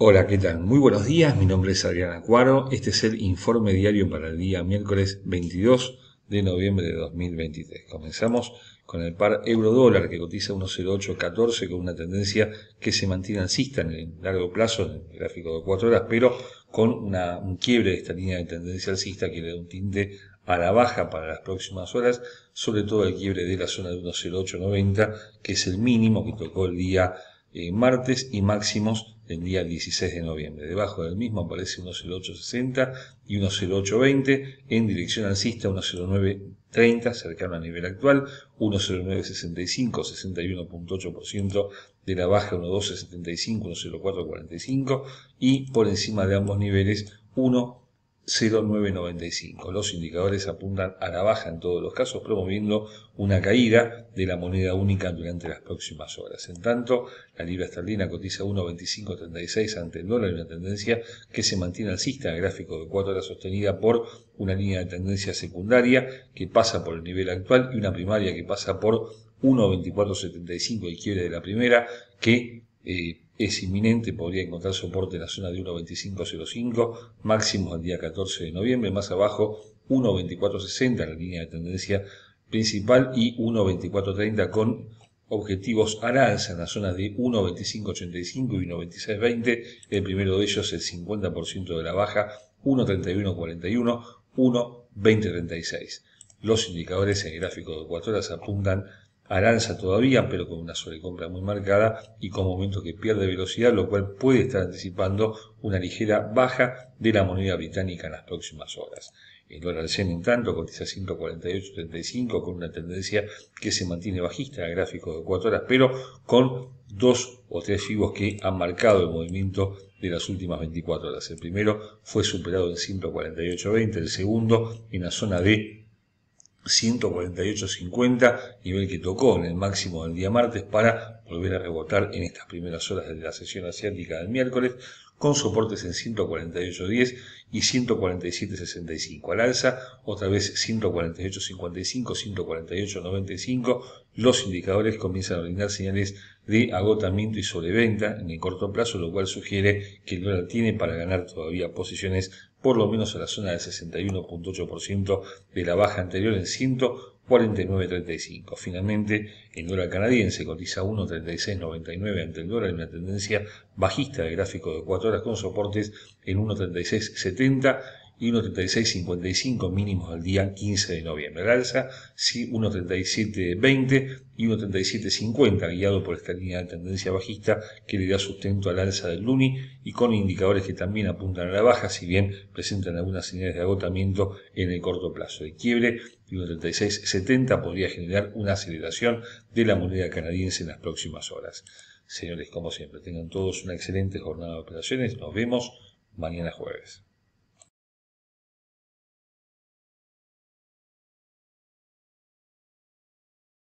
Hola, ¿qué tal? Muy buenos días, mi nombre es Adrián Acuaro, este es el informe diario para el día miércoles 22 de noviembre de 2023. Comenzamos con el par euro-dólar que cotiza 1.0814 con una tendencia que se mantiene alcista en el largo plazo, en el gráfico de 4 horas, pero con un quiebre de esta línea de tendencia alcista que le da un tinte a la baja para las próximas horas, sobre todo el quiebre de la zona de 1.0890, que es el mínimo que tocó el día eh, martes y máximos el día 16 de noviembre. Debajo del mismo aparece 10860 y 10820 en dirección alcista 10930 cercano al nivel actual, 10965 61.8% de la baja 11275 10445 y por encima de ambos niveles 1 0,995. Los indicadores apuntan a la baja en todos los casos, promoviendo una caída de la moneda única durante las próximas horas. En tanto, la libra esterlina cotiza 1,2536 ante el dólar, una tendencia que se mantiene alcista en el gráfico de 4 horas sostenida por una línea de tendencia secundaria que pasa por el nivel actual y una primaria que pasa por 1,2475, el quiebre de la primera, que eh, es inminente, podría encontrar soporte en la zona de 1.2505, máximo al día 14 de noviembre, más abajo 1.2460, la línea de tendencia principal, y 1.2430 con objetivos al alza en la zona de 1.2585 y 1.2620, el primero de ellos el 50% de la baja, 1.3141, 1.2036. Los indicadores en el gráfico de 4 horas apuntan alza todavía, pero con una sobrecompra muy marcada y con momentos que pierde velocidad, lo cual puede estar anticipando una ligera baja de la moneda británica en las próximas horas. El dólar yen, en tanto, cotiza 148.35 con una tendencia que se mantiene bajista en gráfico de 4 horas, pero con dos o tres fibos que han marcado el movimiento de las últimas 24 horas. El primero fue superado en 148.20, el segundo en la zona de 148.50, nivel que tocó en el máximo del día martes para volver a rebotar en estas primeras horas de la sesión asiática del miércoles, con soportes en 148.10 y 147.65 al alza, otra vez 148.55, 148.95, los indicadores comienzan a brindar señales de agotamiento y sobreventa en el corto plazo, lo cual sugiere que el dólar tiene para ganar todavía posiciones por lo menos a la zona del 61.8% de la baja anterior en 149.35. Finalmente, el dólar canadiense cotiza 1.3699 ante el dólar en una tendencia bajista de gráfico de 4 horas con soportes en 1.3670 y 1.3655 mínimos al día 15 de noviembre. El alza, sí, 1.3720 y 1.3750, guiado por esta línea de tendencia bajista que le da sustento al alza del Luni y con indicadores que también apuntan a la baja, si bien presentan algunas señales de agotamiento en el corto plazo. de quiebre y 1.3670 podría generar una aceleración de la moneda canadiense en las próximas horas. Señores, como siempre, tengan todos una excelente jornada de operaciones. Nos vemos mañana jueves.